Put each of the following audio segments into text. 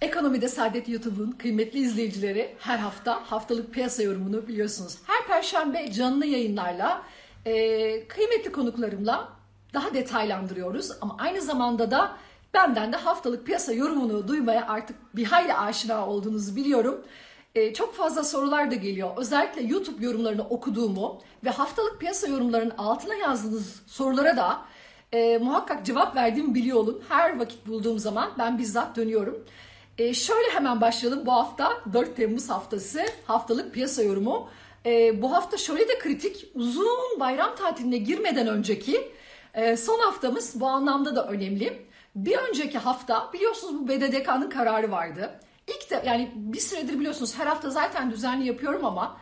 Ekonomide Saadet YouTube'un kıymetli izleyicileri her hafta haftalık piyasa yorumunu biliyorsunuz. Her perşembe canlı yayınlarla e, kıymetli konuklarımla daha detaylandırıyoruz. Ama aynı zamanda da benden de haftalık piyasa yorumunu duymaya artık bir hayli aşina olduğunuzu biliyorum. E, çok fazla sorular da geliyor. Özellikle YouTube yorumlarını okuduğumu ve haftalık piyasa yorumlarının altına yazdığınız sorulara da e, muhakkak cevap verdiğimi biliyor olun. Her vakit bulduğum zaman ben bizzat dönüyorum. E, şöyle hemen başlayalım. Bu hafta 4 Temmuz haftası haftalık piyasa yorumu. E, bu hafta şöyle de kritik uzun bayram tatiline girmeden önceki e, son haftamız bu anlamda da önemli. Bir önceki hafta biliyorsunuz bu BDDK'nın kararı vardı. İlk de yani bir süredir biliyorsunuz her hafta zaten düzenli yapıyorum ama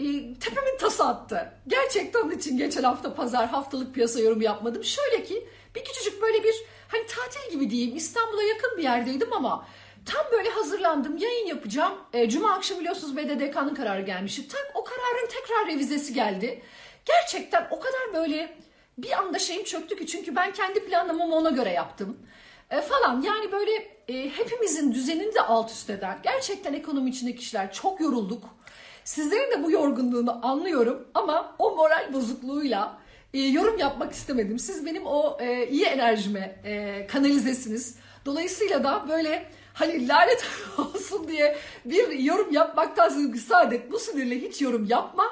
e, tepemin tası attı. Gerçekten onun için geçen hafta pazar haftalık piyasa yorumu yapmadım. Şöyle ki bir küçücük böyle bir hani tatil gibi diyeyim İstanbul'a yakın bir yerdeydim ama tam böyle hazırlandım yayın yapacağım. E, Cuma akşamı biliyorsunuz BDDK'nın kararı gelmişti. Tak o kararın tekrar revizesi geldi. Gerçekten o kadar böyle bir anda şeyim çöktü ki çünkü ben kendi planlamamı ona göre yaptım. E, falan yani böyle e, hepimizin düzenini de alt üst eder. Gerçekten ekonomi içindeki kişiler çok yorulduk. Sizlerin de bu yorgunluğunu anlıyorum ama o moral bozukluğuyla e, yorum yapmak istemedim. Siz benim o e, iyi enerjime e, kanalizesiniz. Dolayısıyla da böyle hani lanet olsun diye bir yorum yapmaktan saadet bu sinirle hiç yorum yapma.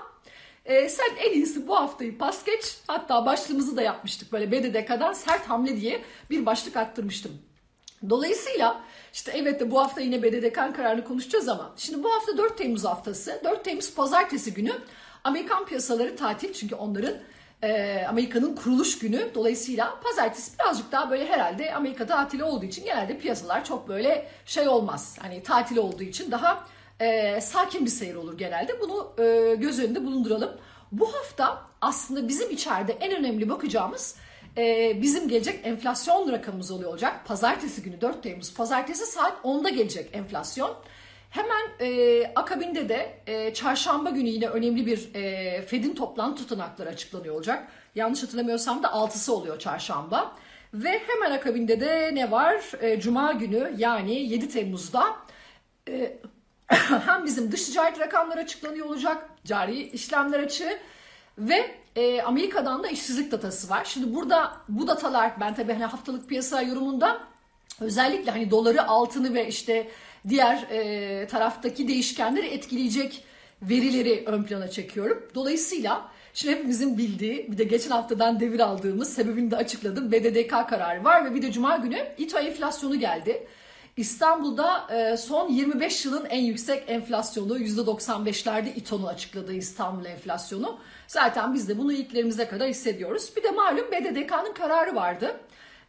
E, sen en iyisi bu haftayı pas geç. Hatta başlığımızı da yapmıştık böyle BDDK'dan sert hamle diye bir başlık attırmıştım. Dolayısıyla işte evet de bu hafta yine BDDK kararını konuşacağız ama şimdi bu hafta 4 Temmuz haftası. 4 Temmuz pazartesi günü Amerikan piyasaları tatil çünkü onların e, Amerika'nın kuruluş günü. Dolayısıyla pazartesi birazcık daha böyle herhalde Amerika tatili olduğu için genelde piyasalar çok böyle şey olmaz. Hani tatil olduğu için daha e, sakin bir seyir olur genelde. Bunu e, göz önünde bulunduralım. Bu hafta aslında bizim içeride en önemli bakacağımız e, bizim gelecek enflasyon rakamımız oluyor olacak. Pazartesi günü 4 Temmuz pazartesi saat 10'da gelecek enflasyon. Hemen e, akabinde de e, çarşamba günü yine önemli bir e, Fed'in toplantı tutanakları açıklanıyor olacak. Yanlış hatırlamıyorsam da 6'sı oluyor çarşamba. Ve hemen akabinde de ne var? E, Cuma günü yani 7 Temmuz'da e, hem bizim dış ticaret rakamları açıklanıyor olacak, cari işlemler açığı ve e, Amerika'dan da işsizlik datası var. Şimdi burada bu datalar ben tabii hani haftalık piyasa yorumunda özellikle hani doları, altını ve işte diğer e, taraftaki değişkenleri etkileyecek verileri ön plana çekiyorum. Dolayısıyla şimdi hepimizin bildiği bir de geçen haftadan devir aldığımız sebebini de açıkladım. BDDK kararı var ve bir de cuma günü İTO enflasyonu geldi. İstanbul'da e, son 25 yılın en yüksek enflasyonu %95'lerde İTO'nun açıkladığı İstanbul enflasyonu. Zaten biz de bunu ilklerimize kadar hissediyoruz. Bir de malum BDDK'nın kararı vardı.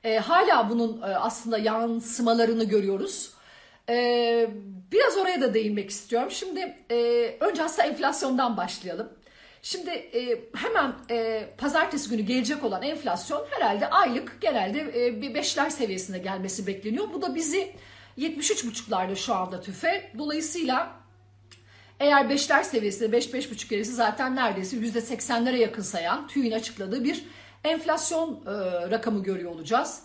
E, hala bunun e, aslında yansımalarını görüyoruz. E, biraz oraya da değinmek istiyorum. Şimdi e, önce aslında enflasyondan başlayalım. Şimdi e, hemen e, pazartesi günü gelecek olan enflasyon herhalde aylık genelde e, bir beşler seviyesine gelmesi bekleniyor. Bu da bizi 73,5'larda şu anda tüfe. Dolayısıyla eğer beşler seviyesinde 5-5,5 gerisi zaten neredeyse %80'lere yakın sayan TÜİ'nin açıkladığı bir enflasyon e, rakamı görüyor olacağız.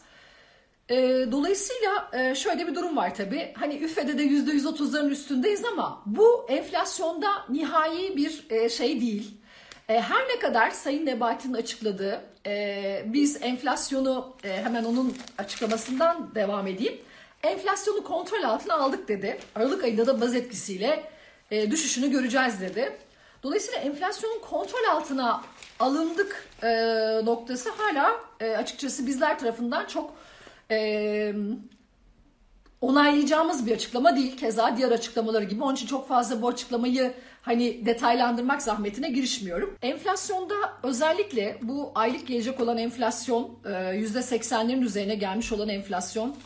E, dolayısıyla e, şöyle bir durum var tabii. Hani üfede de %130'ların üstündeyiz ama bu enflasyonda nihai bir e, şey değil. E, her ne kadar Sayın Nebati'nin açıkladığı, e, biz enflasyonu e, hemen onun açıklamasından devam edeyim. Enflasyonu kontrol altına aldık dedi. Aralık ayında da baz etkisiyle e, düşüşünü göreceğiz dedi. Dolayısıyla enflasyonun kontrol altına alındık e, noktası hala e, açıkçası bizler tarafından çok e, onaylayacağımız bir açıklama değil. Keza diğer açıklamaları gibi. Onun için çok fazla bu açıklamayı hani detaylandırmak zahmetine girişmiyorum. Enflasyonda özellikle bu aylık gelecek olan enflasyon %80'lerin üzerine gelmiş olan enflasyon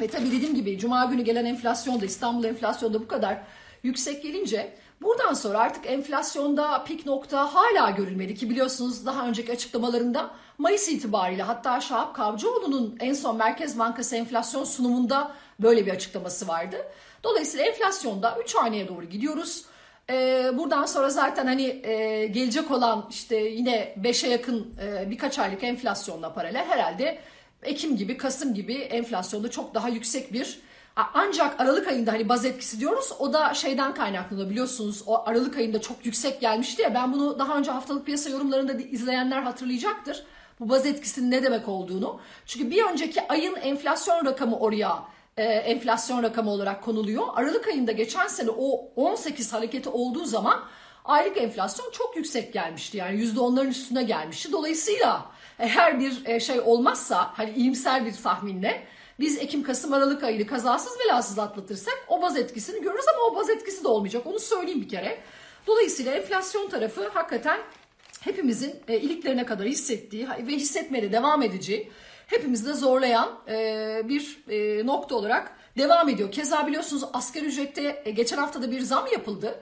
ve tabii dediğim gibi cuma günü gelen enflasyon da İstanbul enflasyonu da bu kadar yüksek gelince buradan sonra artık enflasyonda pik nokta hala görülmedi ki biliyorsunuz daha önceki açıklamalarında Mayıs itibariyle hatta Şahap Kavcıoğlu'nun en son Merkez Bankası enflasyon sunumunda böyle bir açıklaması vardı. Dolayısıyla enflasyonda 3 haneye doğru gidiyoruz. Ee, buradan sonra zaten hani e, gelecek olan işte yine 5'e yakın e, birkaç aylık enflasyonla paralel herhalde Ekim gibi, Kasım gibi enflasyonda çok daha yüksek bir Ancak Aralık ayında hani baz etkisi diyoruz. O da şeyden kaynaklanıyor biliyorsunuz. O Aralık ayında çok yüksek gelmişti ya. Ben bunu daha önce haftalık piyasa yorumlarında izleyenler hatırlayacaktır. Bu baz etkisinin ne demek olduğunu. Çünkü bir önceki ayın enflasyon rakamı oraya e, enflasyon rakamı olarak konuluyor. Aralık ayında geçen sene o 18 hareketi olduğu zaman aylık enflasyon çok yüksek gelmişti. Yani %10'ların üstüne gelmişti. Dolayısıyla eğer bir e, şey olmazsa hani iyimser bir tahminle biz Ekim, Kasım, Aralık ayını kazasız belasız atlatırsak o baz etkisini görürüz ama o baz etkisi de olmayacak. Onu söyleyeyim bir kere. Dolayısıyla enflasyon tarafı hakikaten hepimizin e, iliklerine kadar hissettiği ve hissetmeye de devam edici, hepimizi de zorlayan e, bir e, nokta olarak devam ediyor. Keza biliyorsunuz asgari ücrette e, geçen hafta da bir zam yapıldı.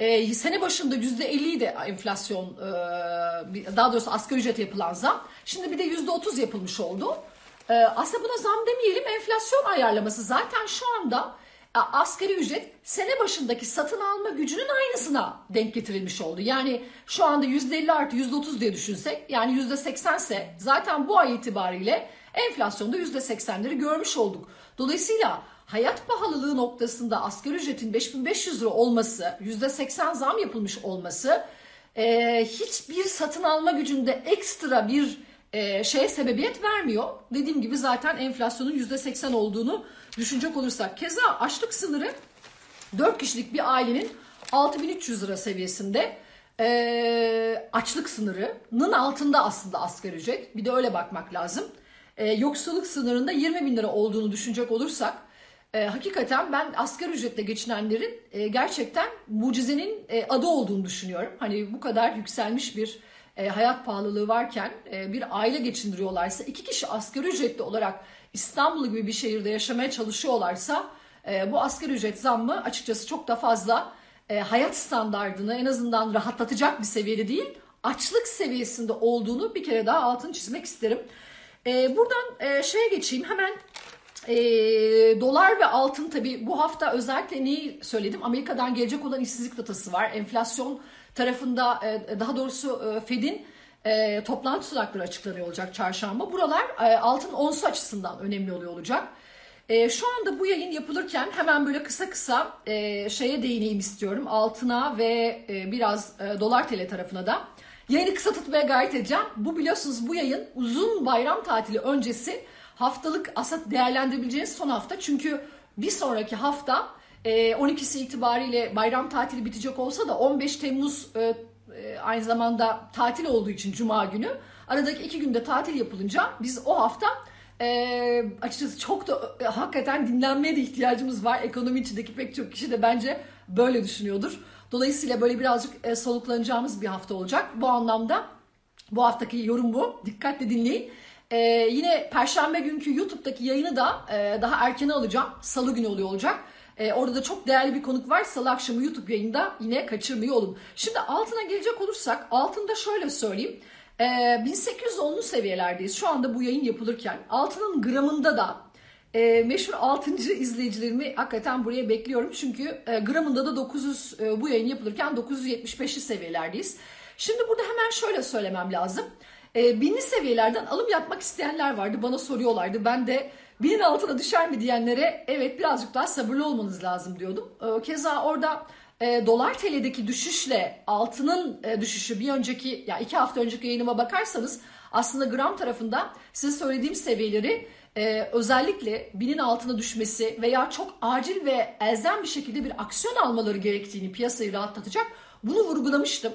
E, sene başında %50 de enflasyon, e, daha doğrusu asgari ücrete yapılan zam. Şimdi bir de %30 yapılmış oldu. E, aslında buna zam demeyelim, enflasyon ayarlaması. Zaten şu anda e, asgari ücret sene başındaki satın alma gücünün aynısına denk getirilmiş oldu. Yani şu anda %50 artı %30 diye düşünsek yani %80 ise zaten bu ay itibariyle enflasyonda %80'leri görmüş olduk. Dolayısıyla hayat pahalılığı noktasında asgari ücretin 5500 lira olması, %80 zam yapılmış olması e, hiçbir satın alma gücünde ekstra bir e, şeye sebebiyet vermiyor. Dediğim gibi zaten enflasyonun %80 olduğunu düşünecek olursak. Keza açlık sınırı 4 kişilik bir ailenin 6300 lira seviyesinde e, açlık sınırının altında aslında asgari ücret. Bir de öyle bakmak lazım. E, yoksulluk sınırında 20 bin lira olduğunu düşünecek olursak e, hakikaten ben asgari ücretle geçinenlerin e, gerçekten mucizenin e, adı olduğunu düşünüyorum. Hani bu kadar yükselmiş bir e, hayat pahalılığı varken e, bir aile geçindiriyorlarsa iki kişi asgari ücretli olarak İstanbul gibi bir şehirde yaşamaya çalışıyorlarsa e, bu asgari ücret zammı açıkçası çok da fazla e, hayat standardını en azından rahatlatacak bir seviyede değil açlık seviyesinde olduğunu bir kere daha altını çizmek isterim. E, buradan e, şeye geçeyim hemen e, dolar ve altın tabi bu hafta özellikle neyi söyledim? Amerika'dan gelecek olan işsizlik datası var. Enflasyon tarafında e, daha doğrusu e, Fed'in e, toplantı tutanakları açıklanıyor olacak çarşamba. Buralar altın onsu açısından önemli oluyor olacak. Şu anda bu yayın yapılırken hemen böyle kısa kısa şeye değineyim istiyorum. Altına ve biraz dolar tl tarafına da. Yayını kısa tutmaya gayret edeceğim. Bu biliyorsunuz bu yayın uzun bayram tatili öncesi haftalık asat değerlendirebileceğiniz son hafta. Çünkü bir sonraki hafta 12'si itibariyle bayram tatili bitecek olsa da 15 Temmuz e, e, aynı zamanda tatil olduğu için Cuma günü aradaki iki günde tatil yapılınca biz o hafta e, açıkçası çok da e, hakikaten dinlenmeye de ihtiyacımız var. Ekonomi içindeki pek çok kişi de bence böyle düşünüyordur. Dolayısıyla böyle birazcık e, soluklanacağımız bir hafta olacak. Bu anlamda bu haftaki yorum bu. Dikkatle dinleyin. Ee, yine Perşembe günkü YouTube'daki yayını da e, daha erkene alacağım. Salı günü oluyor olacak. Ee, orada da çok değerli bir konuk var. Salı akşamı YouTube yayında yine kaçırmıyor olun. Şimdi altına gelecek olursak altında şöyle söyleyeyim. Ee, 1810'lu seviyelerdeyiz. Şu anda bu yayın yapılırken altının gramında da e, meşhur 6. izleyicilerimi hakikaten buraya bekliyorum. Çünkü e, gramında da 900 e, bu yayın yapılırken 975'li seviyelerdeyiz. Şimdi burada hemen şöyle söylemem lazım. E, binli seviyelerden alım yapmak isteyenler vardı. Bana soruyorlardı. Ben de binin altına düşer mi diyenlere evet birazcık daha sabırlı olmanız lazım diyordum. E, keza orada e, dolar TL'deki düşüşle altının e, düşüşü bir önceki ya iki hafta önceki yayınıma bakarsanız aslında gram tarafında size söylediğim seviyeleri e, özellikle binin altına düşmesi veya çok acil ve elzem bir şekilde bir aksiyon almaları gerektiğini piyasayı rahatlatacak bunu vurgulamıştım.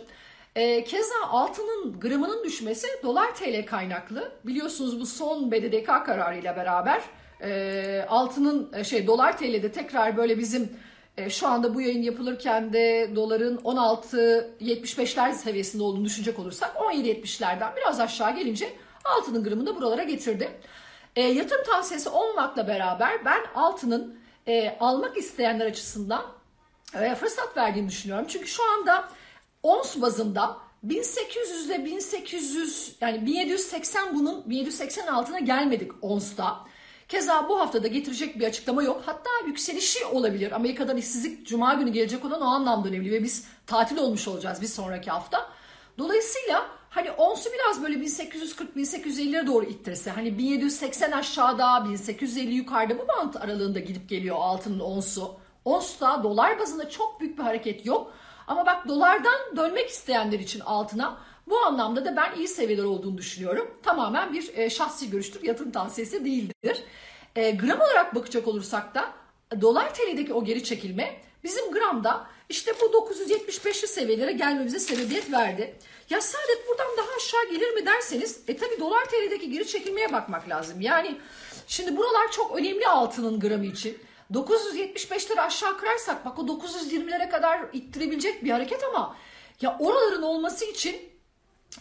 E, keza altının gramının düşmesi dolar TL kaynaklı. Biliyorsunuz bu son BDDK kararıyla beraber e, altının e, şey dolar TL'de tekrar böyle bizim e, şu anda bu yayın yapılırken de doların 16.75'ler seviyesinde olduğunu düşünecek olursak 17.70'lerden biraz aşağı gelince altının gramını da buralara getirdi. E, yatırım tavsiyesi olmakla beraber ben altının e, almak isteyenler açısından e, fırsat verdiğini düşünüyorum. Çünkü şu anda ons bazında 1800 ile 1800 yani 1780 bunun 1780 altına gelmedik onsta. Keza bu haftada getirecek bir açıklama yok. Hatta yükselişi olabilir. Amerika'dan işsizlik cuma günü gelecek olan o anlamda önemli ve biz tatil olmuş olacağız bir sonraki hafta. Dolayısıyla hani onsu biraz böyle 1840-1850'lere doğru ittirse hani 1780 aşağıda 1850 yukarıda bu bant aralığında gidip geliyor altının onsu. Onsta dolar bazında çok büyük bir hareket yok. Ama bak dolardan dönmek isteyenler için altına bu anlamda da ben iyi seviyeler olduğunu düşünüyorum. Tamamen bir e, şahsi görüştür, yatırım tavsiyesi değildir. E, gram olarak bakacak olursak da dolar TL'deki o geri çekilme bizim gramda işte bu 975'li seviyelere gelmemize sebebiyet verdi. Ya Saadet buradan daha aşağı gelir mi derseniz e tabi dolar TL'deki geri çekilmeye bakmak lazım. Yani şimdi buralar çok önemli altının gramı için. 975'leri aşağı kırarsak bak o 920'lere kadar ittirebilecek bir hareket ama ya oraların olması için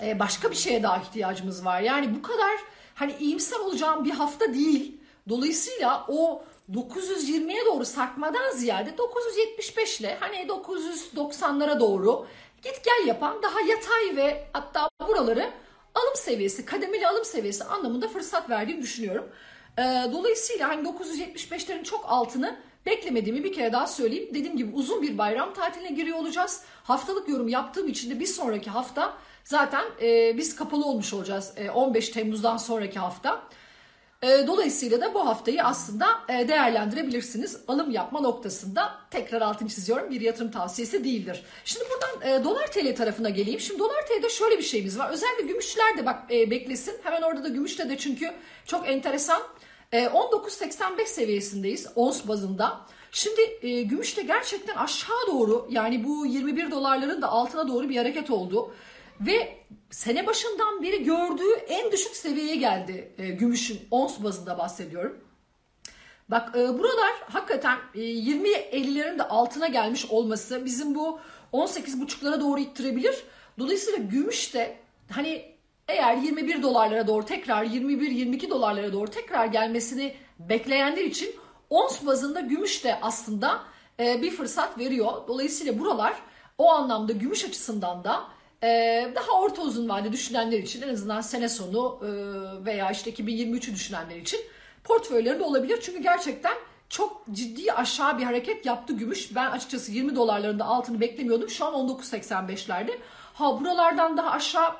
e, başka bir şeye daha ihtiyacımız var. Yani bu kadar hani iyimser olacağım bir hafta değil. Dolayısıyla o 920'ye doğru sarkmadan ziyade 975 ile hani 990'lara doğru git gel yapan daha yatay ve hatta buraları alım seviyesi, kademeli alım seviyesi anlamında fırsat verdiğini düşünüyorum. Ee, dolayısıyla hani 975'lerin çok altını beklemediğimi bir kere daha söyleyeyim. Dediğim gibi uzun bir bayram tatiline giriyor olacağız. Haftalık yorum yaptığım için de bir sonraki hafta zaten e, biz kapalı olmuş olacağız e, 15 Temmuz'dan sonraki hafta. E, dolayısıyla da bu haftayı aslında e, değerlendirebilirsiniz. Alım yapma noktasında tekrar altını çiziyorum bir yatırım tavsiyesi değildir. Şimdi buradan e, dolar TL tarafına geleyim. Şimdi dolar TL'de şöyle bir şeyimiz var. Özellikle gümüşçüler de bak beklesin. Hemen orada da gümüşte de çünkü çok enteresan. 19.85 seviyesindeyiz ons bazında. Şimdi e, gümüşte gerçekten aşağı doğru yani bu 21 dolarların da altına doğru bir hareket oldu. Ve sene başından beri gördüğü en düşük seviyeye geldi e, gümüşün ons bazında bahsediyorum. Bak e, buralar hakikaten e, 20-50'lerin de altına gelmiş olması bizim bu 18,5'lara doğru ittirebilir. Dolayısıyla gümüş de hani eğer 21 dolarlara doğru tekrar 21-22 dolarlara doğru tekrar gelmesini bekleyenler için ons bazında gümüş de aslında e, bir fırsat veriyor. Dolayısıyla buralar o anlamda gümüş açısından da ee, daha orta uzun vade düşünenler için en azından sene sonu e, veya işte 2023'ü düşünenler için portföylerinde olabilir. Çünkü gerçekten çok ciddi aşağı bir hareket yaptı gümüş. Ben açıkçası 20 dolarlarında altını beklemiyordum. Şu an 19.85'lerde. Ha buralardan daha aşağı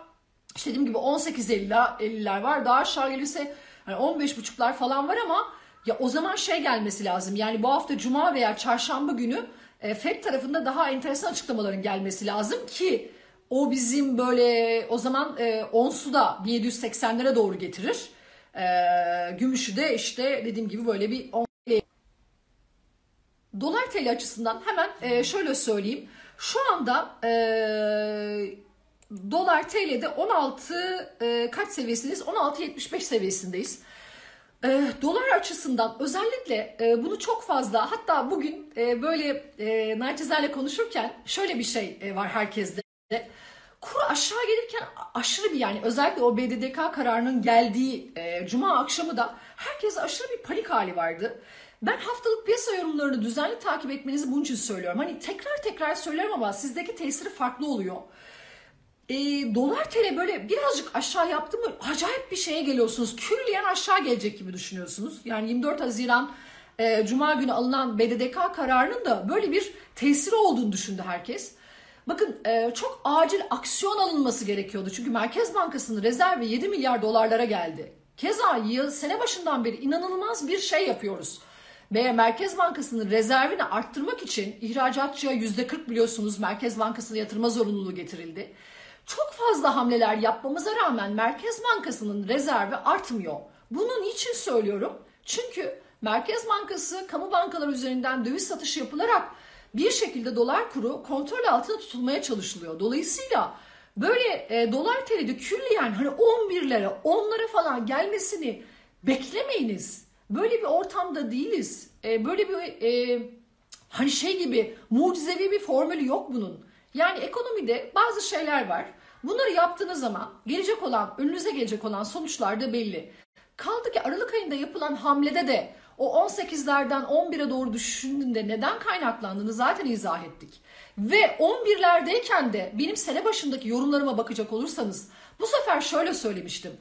işte dediğim gibi 18.50'ler var. Daha aşağı gelirse hani 15.5'lar falan var ama ya o zaman şey gelmesi lazım. Yani bu hafta cuma veya çarşamba günü e, FED tarafında daha enteresan açıklamaların gelmesi lazım ki o bizim böyle o zaman e, onsu da 1780'lere doğru getirir. E, gümüşü de işte dediğim gibi böyle bir on... Dolar TL açısından hemen e, şöyle söyleyeyim. Şu anda e, dolar TL'de 16 e, kaç seviyesindeyiz? 16.75 seviyesindeyiz. E, dolar açısından özellikle e, bunu çok fazla hatta bugün e, böyle e, naçizlerle konuşurken şöyle bir şey e, var herkeste. Kur aşağı gelirken aşırı bir yani özellikle o BDDK kararının geldiği e, cuma akşamı da herkes aşırı bir panik hali vardı. Ben haftalık piyasa yorumlarını düzenli takip etmenizi bunun için söylüyorum. Hani tekrar tekrar söylerim ama sizdeki tesiri farklı oluyor. E, dolar TL böyle birazcık aşağı yaptı mı acayip bir şeye geliyorsunuz. Külliyen aşağı gelecek gibi düşünüyorsunuz. Yani 24 Haziran e, Cuma günü alınan BDDK kararının da böyle bir tesiri olduğunu düşündü herkes. Bakın e, çok acil aksiyon alınması gerekiyordu. Çünkü Merkez Bankası'nın rezervi 7 milyar dolarlara geldi. Keza yıl sene başından beri inanılmaz bir şey yapıyoruz. Ve Merkez Bankası'nın rezervini arttırmak için ihracatçıya %40 biliyorsunuz Merkez Bankası'na yatırma zorunluluğu getirildi. Çok fazla hamleler yapmamıza rağmen Merkez Bankası'nın rezervi artmıyor. Bunu niçin söylüyorum? Çünkü Merkez Bankası kamu bankaları üzerinden döviz satışı yapılarak bir şekilde dolar kuru kontrol altında tutulmaya çalışılıyor. Dolayısıyla böyle e, dolar TL'de külliyen hani 11'lere 10'lara falan gelmesini beklemeyiniz. Böyle bir ortamda değiliz. E, böyle bir e, hani şey gibi mucizevi bir formülü yok bunun. Yani ekonomide bazı şeyler var. Bunları yaptığınız zaman gelecek olan, önünüze gelecek olan sonuçlar da belli. Kaldı ki Aralık ayında yapılan hamlede de o 18'lerden 11'e doğru düşündüğünde neden kaynaklandığını zaten izah ettik. Ve 11'lerdeyken de benim sene başındaki yorumlarıma bakacak olursanız bu sefer şöyle söylemiştim.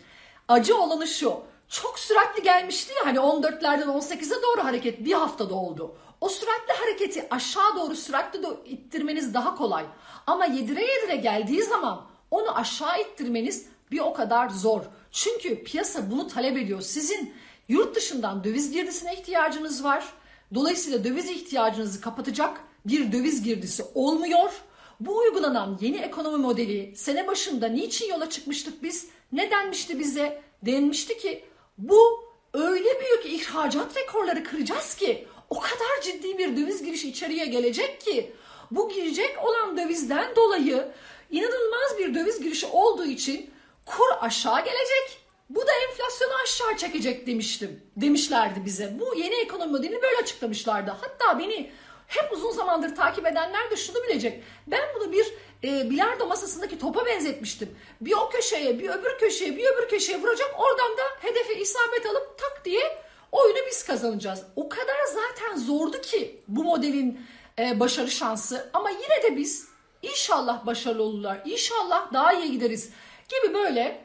Acı olanı şu. Çok süratli gelmişti ya hani 14'lerden 18'e doğru hareket bir haftada oldu. O süratli hareketi aşağı doğru süratli do- ittirmeniz daha kolay. Ama yedire yedire geldiği zaman onu aşağı ittirmeniz bir o kadar zor. Çünkü piyasa bunu talep ediyor. Sizin yurt dışından döviz girdisine ihtiyacınız var. Dolayısıyla döviz ihtiyacınızı kapatacak bir döviz girdisi olmuyor. Bu uygulanan yeni ekonomi modeli sene başında niçin yola çıkmıştık biz? Ne denmişti bize? Denmişti ki bu öyle büyük ihracat rekorları kıracağız ki o kadar ciddi bir döviz girişi içeriye gelecek ki bu girecek olan dövizden dolayı inanılmaz bir döviz girişi olduğu için kur aşağı gelecek. Bu da enflasyonu aşağı çekecek demiştim. Demişlerdi bize. Bu yeni ekonomi modelini böyle açıklamışlardı. Hatta beni hep uzun zamandır takip edenler de şunu bilecek. Ben bunu bir e, bilardo masasındaki topa benzetmiştim. Bir o köşeye, bir öbür köşeye, bir öbür köşeye vuracak. Oradan da hedefe isabet alıp tak diye oyunu biz kazanacağız. O kadar zaten zordu ki bu modelin e, başarı şansı. Ama yine de biz inşallah başarılı olurlar. İnşallah daha iyi gideriz gibi böyle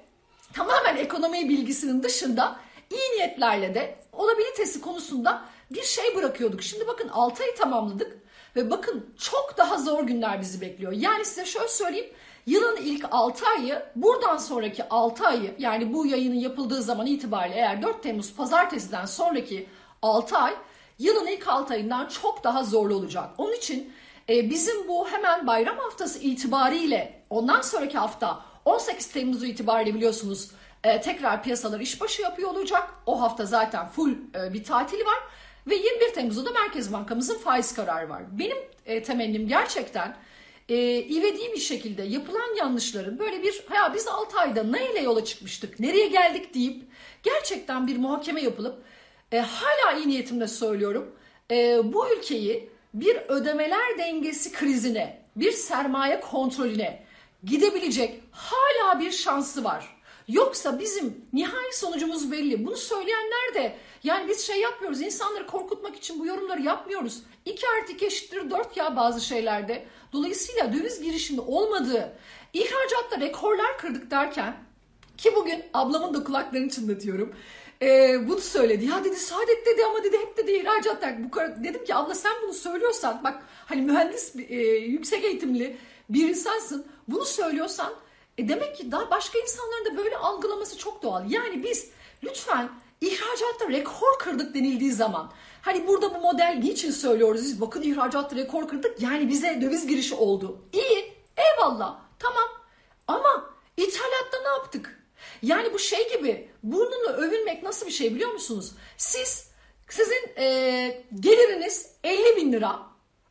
tamamen ekonomi bilgisinin dışında iyi niyetlerle de olabilitesi konusunda bir şey bırakıyorduk. Şimdi bakın 6 ayı tamamladık ve bakın çok daha zor günler bizi bekliyor. Yani size şöyle söyleyeyim. Yılın ilk 6 ayı buradan sonraki 6 ayı yani bu yayının yapıldığı zaman itibariyle eğer 4 Temmuz pazartesiden sonraki 6 ay yılın ilk 6 ayından çok daha zorlu olacak. Onun için e, bizim bu hemen bayram haftası itibariyle ondan sonraki hafta 18 Temmuz itibariyle biliyorsunuz e, tekrar piyasalar işbaşı yapıyor olacak. O hafta zaten full e, bir tatili var. Ve 21 Temmuz'da da Merkez Bankamızın faiz kararı var. Benim e, temennim gerçekten e, ivedi bir şekilde yapılan yanlışların böyle bir ya biz 6 ayda neyle yola çıkmıştık, nereye geldik deyip gerçekten bir muhakeme yapılıp e, hala iyi niyetimle söylüyorum e, bu ülkeyi bir ödemeler dengesi krizine, bir sermaye kontrolüne gidebilecek hala bir şansı var. Yoksa bizim nihai sonucumuz belli. Bunu söyleyenler de yani biz şey yapmıyoruz. insanları korkutmak için bu yorumları yapmıyoruz. 2 artı 2 eşittir 4 ya bazı şeylerde. Dolayısıyla döviz girişinde olmadığı ihracatta rekorlar kırdık derken ki bugün ablamın da kulaklarını çınlatıyorum. Ee, bunu söyledi. Ya dedi Saadet dedi ama dedi hep dedi ihracat. Bu kadar, dedim ki abla sen bunu söylüyorsan bak hani mühendis e, yüksek eğitimli bir insansın. Bunu söylüyorsan e demek ki daha başka insanların da böyle algılaması çok doğal. Yani biz lütfen ihracatta rekor kırdık denildiği zaman hani burada bu model niçin söylüyoruz biz bakın ihracatta rekor kırdık yani bize döviz girişi oldu. İyi eyvallah tamam ama ithalatta ne yaptık? Yani bu şey gibi burnunu övünmek nasıl bir şey biliyor musunuz? Siz sizin e, geliriniz 50 bin lira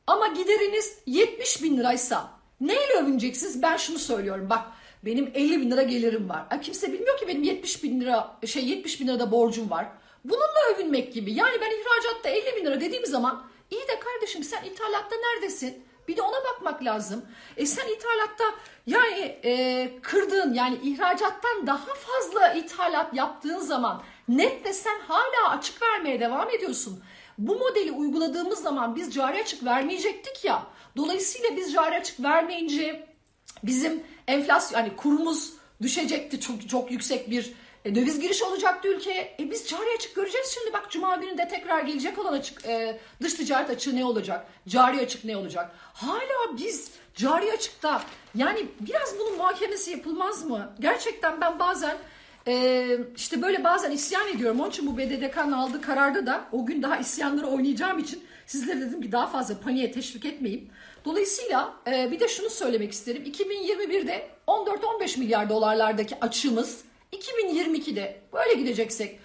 ama gideriniz 70 bin liraysa neyle övüneceksiniz? Ben şunu söylüyorum bak benim 50 bin lira gelirim var. Ya kimse bilmiyor ki benim 70 bin lira şey 70 bin lirada borcum var. Bununla övünmek gibi. Yani ben ihracatta 50 bin lira dediğim zaman iyi de kardeşim sen ithalatta neredesin? Bir de ona bakmak lazım. E sen ithalatta yani e, kırdığın yani ihracattan daha fazla ithalat yaptığın zaman net de sen hala açık vermeye devam ediyorsun. Bu modeli uyguladığımız zaman biz cari açık vermeyecektik ya. Dolayısıyla biz cari açık vermeyince bizim enflasyon hani kurumuz düşecekti çok çok yüksek bir e, döviz girişi olacaktı ülkeye. E biz cari açık göreceğiz şimdi bak cuma günü de tekrar gelecek olan açık e, dış ticaret açığı ne olacak? Cari açık ne olacak? Hala biz cari açıkta yani biraz bunun muhakemesi yapılmaz mı? Gerçekten ben bazen e, işte böyle bazen isyan ediyorum. Onun için bu BDDK'nın aldığı kararda da o gün daha isyanları oynayacağım için sizlere dedim ki daha fazla paniğe teşvik etmeyeyim. Dolayısıyla e, bir de şunu söylemek isterim. 2021'de 14-15 milyar dolarlardaki açığımız 2022'de böyle gideceksek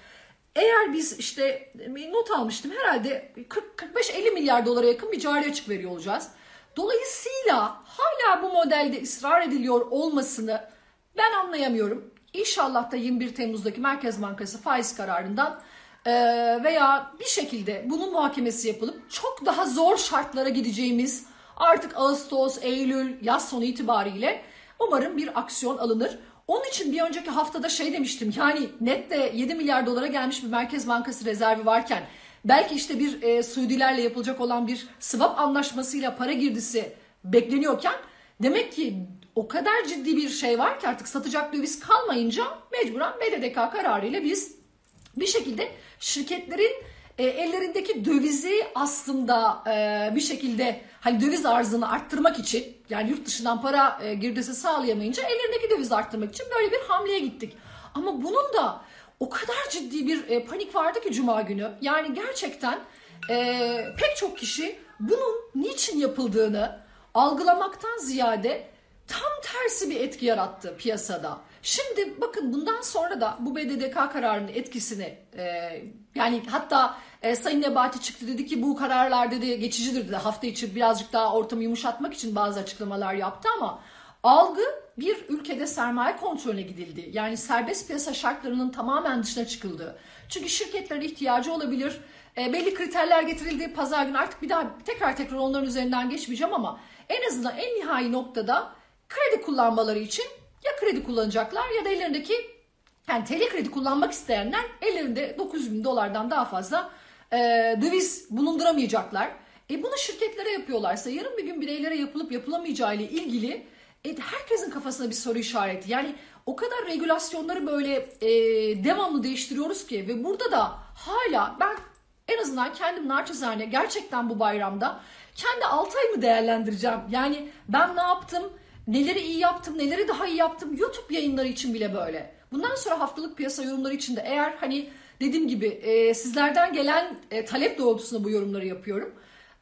eğer biz işte not almıştım herhalde 45-50 milyar dolara yakın bir cari açık veriyor olacağız. Dolayısıyla hala bu modelde ısrar ediliyor olmasını ben anlayamıyorum. İnşallah da 21 Temmuz'daki Merkez Bankası faiz kararından veya bir şekilde bunun muhakemesi yapılıp çok daha zor şartlara gideceğimiz artık Ağustos, Eylül, yaz sonu itibariyle umarım bir aksiyon alınır. Onun için bir önceki haftada şey demiştim yani nette 7 milyar dolara gelmiş bir Merkez Bankası rezervi varken belki işte bir e, Suudilerle yapılacak olan bir swap anlaşmasıyla para girdisi bekleniyorken demek ki o kadar ciddi bir şey var ki artık satacak döviz kalmayınca mecburen BDDK kararıyla biz bir şekilde şirketlerin e, ellerindeki dövizi aslında e, bir şekilde hani döviz arzını arttırmak için yani yurt dışından para e, girdisi sağlayamayınca ellerindeki dövizi arttırmak için böyle bir hamleye gittik. Ama bunun da o kadar ciddi bir e, panik vardı ki cuma günü. Yani gerçekten e, pek çok kişi bunun niçin yapıldığını algılamaktan ziyade tam tersi bir etki yarattı piyasada. Şimdi bakın bundan sonra da bu BDDK kararının etkisini e, yani hatta e, Sayın Nebati çıktı dedi ki bu kararlar dedi geçicidir dedi. Hafta içi birazcık daha ortamı yumuşatmak için bazı açıklamalar yaptı ama algı bir ülkede sermaye kontrolüne gidildi. Yani serbest piyasa şartlarının tamamen dışına çıkıldı. Çünkü şirketlerin ihtiyacı olabilir. E, belli kriterler getirildi pazar günü artık bir daha tekrar tekrar onların üzerinden geçmeyeceğim ama en azından en nihai noktada kredi kullanmaları için ya kredi kullanacaklar ya da ellerindeki yani TL kredi kullanmak isteyenler ellerinde 900 bin dolardan daha fazla e, döviz bulunduramayacaklar. E bunu şirketlere yapıyorlarsa yarın bir gün bireylere yapılıp yapılamayacağı ile ilgili e, herkesin kafasında bir soru işareti. Yani o kadar regülasyonları böyle e, devamlı değiştiriyoruz ki ve burada da hala ben en azından kendim naçizane gerçekten bu bayramda kendi 6 ayımı değerlendireceğim. Yani ben ne yaptım, neleri iyi yaptım, neleri daha iyi yaptım YouTube yayınları için bile böyle. Bundan sonra haftalık piyasa yorumları için de eğer hani dediğim gibi e, sizlerden gelen e, talep doğrultusunda bu yorumları yapıyorum.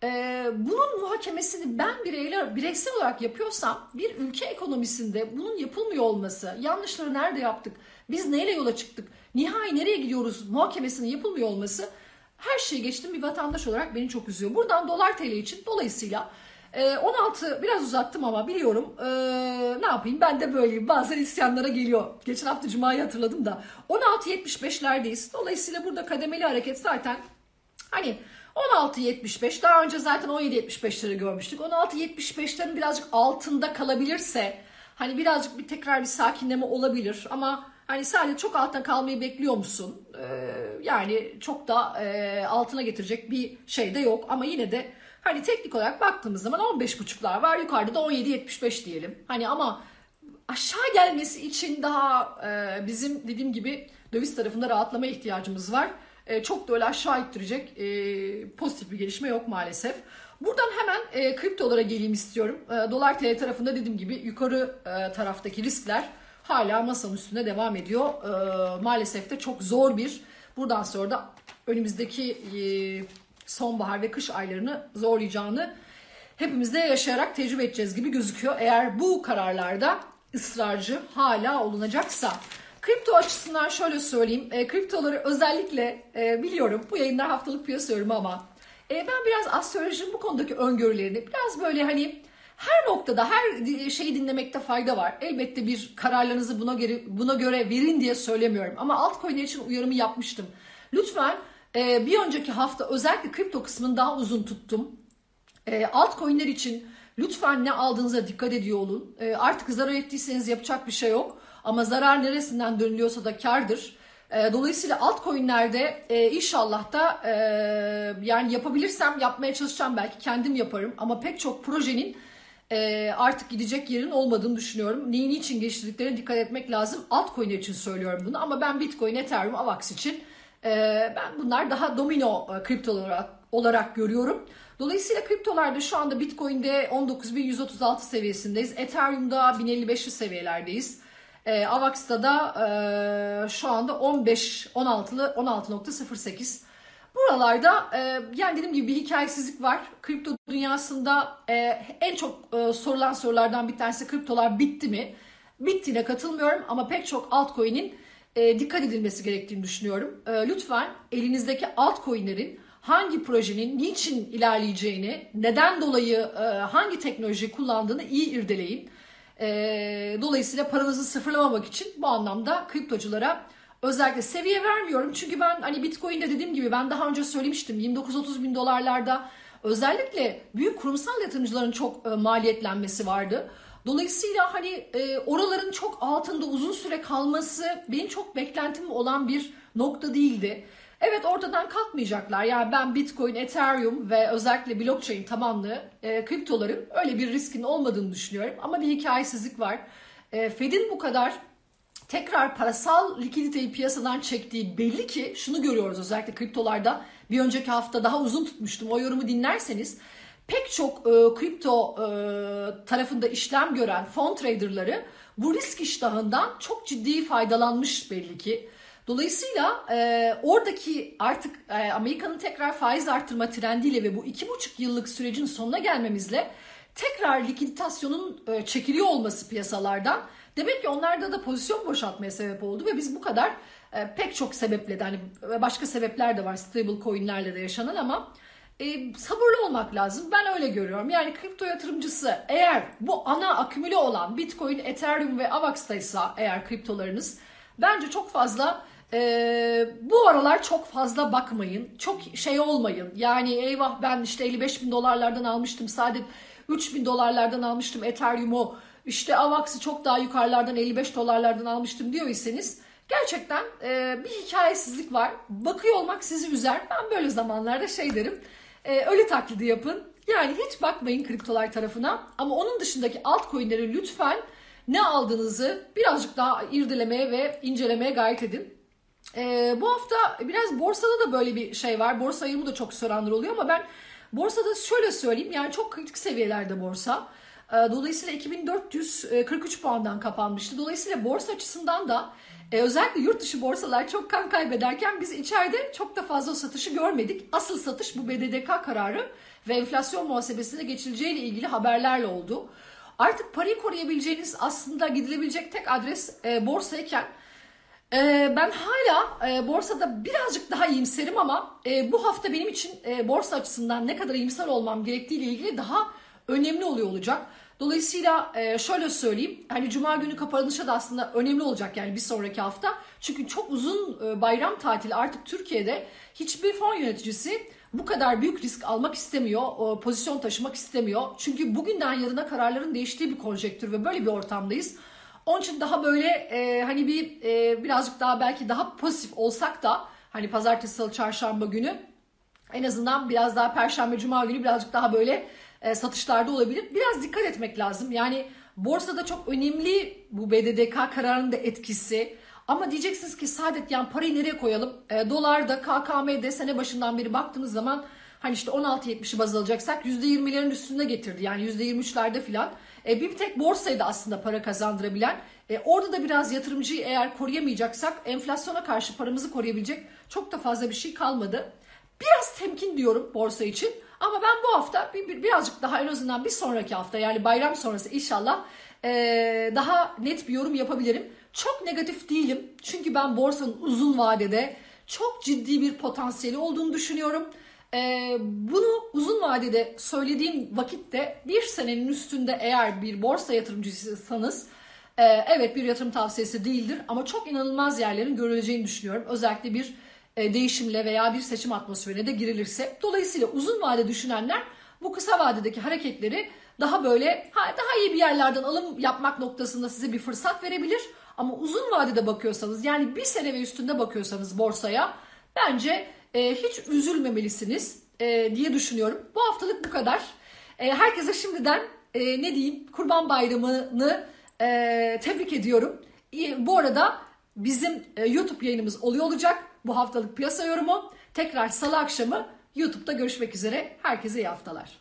E, bunun muhakemesini ben bireyler, bireysel olarak yapıyorsam bir ülke ekonomisinde bunun yapılmıyor olması, yanlışları nerede yaptık, biz neyle yola çıktık, nihai nereye gidiyoruz muhakemesinin yapılmıyor olması her şeyi geçtim bir vatandaş olarak beni çok üzüyor. Buradan dolar TL için dolayısıyla 16 e, biraz uzattım ama biliyorum e, ne yapayım ben de böyleyim bazen isyanlara geliyor. Geçen hafta Cuma'yı hatırladım da 16.75'lerdeyiz. Dolayısıyla burada kademeli hareket zaten hani 16.75 daha önce zaten 17.75'leri görmüştük. 16.75'lerin birazcık altında kalabilirse hani birazcık bir tekrar bir sakinleme olabilir ama Hani sadece çok altta kalmayı bekliyor musun? Ee, yani çok da e, altına getirecek bir şey de yok. Ama yine de hani teknik olarak baktığımız zaman 15.5'lar var. Yukarıda da 17.75 diyelim. Hani ama aşağı gelmesi için daha e, bizim dediğim gibi döviz tarafında rahatlama ihtiyacımız var. E, çok da öyle aşağı ittirecek e, pozitif bir gelişme yok maalesef. Buradan hemen e, kriptolara geleyim istiyorum. E, Dolar TL tarafında dediğim gibi yukarı e, taraftaki riskler hala masanın üstünde devam ediyor. E, maalesef de çok zor bir buradan sonra da önümüzdeki e, sonbahar ve kış aylarını zorlayacağını hepimiz de yaşayarak tecrübe edeceğiz gibi gözüküyor. Eğer bu kararlarda ısrarcı hala olunacaksa. Kripto açısından şöyle söyleyeyim. E, kriptoları özellikle e, biliyorum bu yayınlar haftalık piyasa yorumu ama e, ben biraz astrolojinin bu konudaki öngörülerini biraz böyle hani her noktada her şeyi dinlemekte fayda var. Elbette bir kararlarınızı buna göre buna göre verin diye söylemiyorum ama altcoin'ler için uyarımı yapmıştım. Lütfen e, bir önceki hafta özellikle kripto kısmını daha uzun tuttum. E, altcoin'ler için lütfen ne aldığınıza dikkat ediyor olun. E, artık zarar ettiyseniz yapacak bir şey yok. Ama zarar neresinden dönülüyorsa da kardır. Dolayısıyla altcoin'lerde e, inşallah da e, yani yapabilirsem yapmaya çalışacağım belki kendim yaparım. Ama pek çok projenin e, artık gidecek yerin olmadığını düşünüyorum. Neyin için geçtirdiklerine dikkat etmek lazım. Altcoin için söylüyorum bunu ama ben Bitcoin, Ethereum, AVAX için ben bunlar daha domino e, kripto olarak, olarak görüyorum. Dolayısıyla kriptolarda şu anda Bitcoin'de 19.136 seviyesindeyiz. Ethereum'da 1055'li seviyelerdeyiz. E, Avax'ta da e, şu anda 15 16'lı 16.08 Buralarda e, yani dediğim gibi bir hikayesizlik var. Kripto dünyasında e, en çok e, sorulan sorulardan bir tanesi kriptolar bitti mi? Bittiğine katılmıyorum ama pek çok altcoin'in e, dikkat edilmesi gerektiğini düşünüyorum. E, lütfen elinizdeki altcoin'lerin hangi projenin niçin ilerleyeceğini, neden dolayı e, hangi teknoloji kullandığını iyi irdeleyin. E, dolayısıyla paranızı sıfırlamamak için bu anlamda kriptoculara Özellikle seviye vermiyorum çünkü ben hani Bitcoin'de dediğim gibi ben daha önce söylemiştim 29-30 bin dolarlarda özellikle büyük kurumsal yatırımcıların çok e, maliyetlenmesi vardı. Dolayısıyla hani e, oraların çok altında uzun süre kalması benim çok beklentim olan bir nokta değildi. Evet ortadan kalkmayacaklar. Yani ben Bitcoin, Ethereum ve özellikle blockchain tabanlı e, kriptoların öyle bir riskin olmadığını düşünüyorum. Ama bir hikayesizlik var. E, Fed'in bu kadar tekrar parasal likiditeyi piyasadan çektiği belli ki şunu görüyoruz özellikle kriptolarda. Bir önceki hafta daha uzun tutmuştum. O yorumu dinlerseniz pek çok e, kripto e, tarafında işlem gören fon traderları bu risk iştahından çok ciddi faydalanmış belli ki. Dolayısıyla e, oradaki artık e, Amerika'nın tekrar faiz artırma trendiyle ve bu iki buçuk yıllık sürecin sonuna gelmemizle tekrar likiditasyonun e, çekiliyor olması piyasalardan demek ki onlarda da pozisyon boşaltmaya sebep oldu ve biz bu kadar e, pek çok sebeple de hani başka sebepler de var stable coinlerle de yaşanan ama e, sabırlı olmak lazım. Ben öyle görüyorum. Yani kripto yatırımcısı eğer bu ana akümüle olan Bitcoin, Ethereum ve Avax'taysa eğer kriptolarınız bence çok fazla e, bu aralar çok fazla bakmayın. Çok şey olmayın. Yani eyvah ben işte 55 bin dolarlardan almıştım. Sadece 3 bin dolarlardan almıştım Ethereum'u. İşte Avax'ı çok daha yukarılardan 55 dolarlardan almıştım diyorsanız gerçekten e, bir hikayesizlik var. Bakıyor olmak sizi üzer. Ben böyle zamanlarda şey derim. E, ölü taklidi yapın. Yani hiç bakmayın kriptolar tarafına. Ama onun dışındaki altcoin'leri lütfen ne aldığınızı birazcık daha irdelemeye ve incelemeye gayret edin. Ee, bu hafta biraz borsada da böyle bir şey var. Borsa ayırımı da çok soranlar oluyor ama ben borsada şöyle söyleyeyim yani çok kritik seviyelerde borsa. Ee, dolayısıyla 2443 puandan kapanmıştı. Dolayısıyla borsa açısından da e, özellikle yurt dışı borsalar çok kan kaybederken biz içeride çok da fazla satışı görmedik. Asıl satış bu BDDK kararı ve enflasyon muhasebesine geçileceğiyle ilgili haberlerle oldu. Artık parayı koruyabileceğiniz aslında gidilebilecek tek adres e, borsayken ee, ben hala e, borsada birazcık daha iyimserim ama e, bu hafta benim için e, borsa açısından ne kadar iyimser olmam gerektiği ile ilgili daha önemli oluyor olacak. Dolayısıyla e, şöyle söyleyeyim. Hani cuma günü kapanışa da aslında önemli olacak yani bir sonraki hafta. Çünkü çok uzun e, bayram tatili artık Türkiye'de hiçbir fon yöneticisi bu kadar büyük risk almak istemiyor, o, pozisyon taşımak istemiyor. Çünkü bugünden yarına kararların değiştiği bir konjektür ve böyle bir ortamdayız. Onun için daha böyle e, hani bir e, birazcık daha belki daha pozitif olsak da hani pazartesi, salı, çarşamba günü en azından biraz daha perşembe, cuma günü birazcık daha böyle e, satışlarda olabilir. Biraz dikkat etmek lazım. Yani borsada çok önemli bu BDDK kararının da etkisi. Ama diyeceksiniz ki Saadet yani parayı nereye koyalım? E, dolarda, KKM'de sene başından beri baktığınız zaman hani işte 16.70'i baz alacaksak %20'lerin üstünde getirdi. Yani %23'lerde filan. E, bir tek borsaydı aslında para kazandırabilen. E, orada da biraz yatırımcıyı eğer koruyamayacaksak enflasyona karşı paramızı koruyabilecek çok da fazla bir şey kalmadı. Biraz temkin diyorum borsa için. Ama ben bu hafta bir, bir, birazcık daha en azından bir sonraki hafta yani bayram sonrası inşallah e, daha net bir yorum yapabilirim. Çok negatif değilim. Çünkü ben borsanın uzun vadede çok ciddi bir potansiyeli olduğunu düşünüyorum. Ee, bunu uzun vadede söylediğim vakitte bir senenin üstünde eğer bir borsa yatırımcısıysanız e, evet bir yatırım tavsiyesi değildir ama çok inanılmaz yerlerin görüleceğini düşünüyorum. Özellikle bir değişimle veya bir seçim atmosferine de girilirse. Dolayısıyla uzun vade düşünenler bu kısa vadedeki hareketleri daha böyle daha iyi bir yerlerden alım yapmak noktasında size bir fırsat verebilir. Ama uzun vadede bakıyorsanız yani bir sene ve üstünde bakıyorsanız borsaya bence e, hiç üzülmemelisiniz e, diye düşünüyorum. Bu haftalık bu kadar. E, herkese şimdiden e, ne diyeyim Kurban Bayramı'nı e, tebrik ediyorum. E, bu arada bizim e, YouTube yayınımız oluyor olacak. Bu haftalık piyasa yorumu. Tekrar salı akşamı YouTube'da görüşmek üzere. Herkese iyi haftalar.